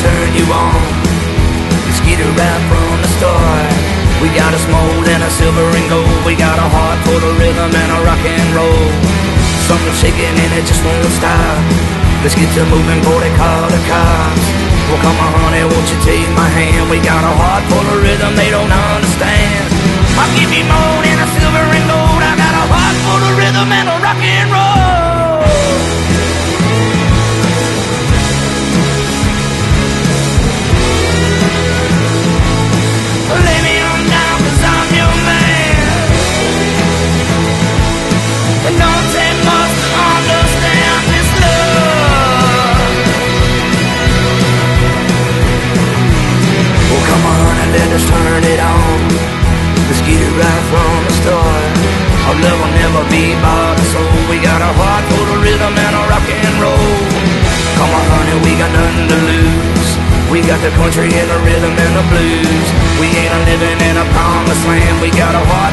turned you on. Let's get it right from the start. We got a mold and a silver and gold. We got a heart full of rhythm and a rock and roll. Something shaking and it just won't stop. Let's get to moving before they call the cops. Well, come on, honey, won't you take my hand? We got a heart full of rhythm they don't understand. I'll give you more than a silver and gold. I got a heart full of rhythm and a rock and roll. Come on and let us turn it on. Let's get it right from the start. Our love will never be bought sold. We got a heart full of rhythm and a rock and roll. Come on, honey, we got nothing to lose. We got the country and the rhythm and the blues. We ain't a living in a promised land. We got a heart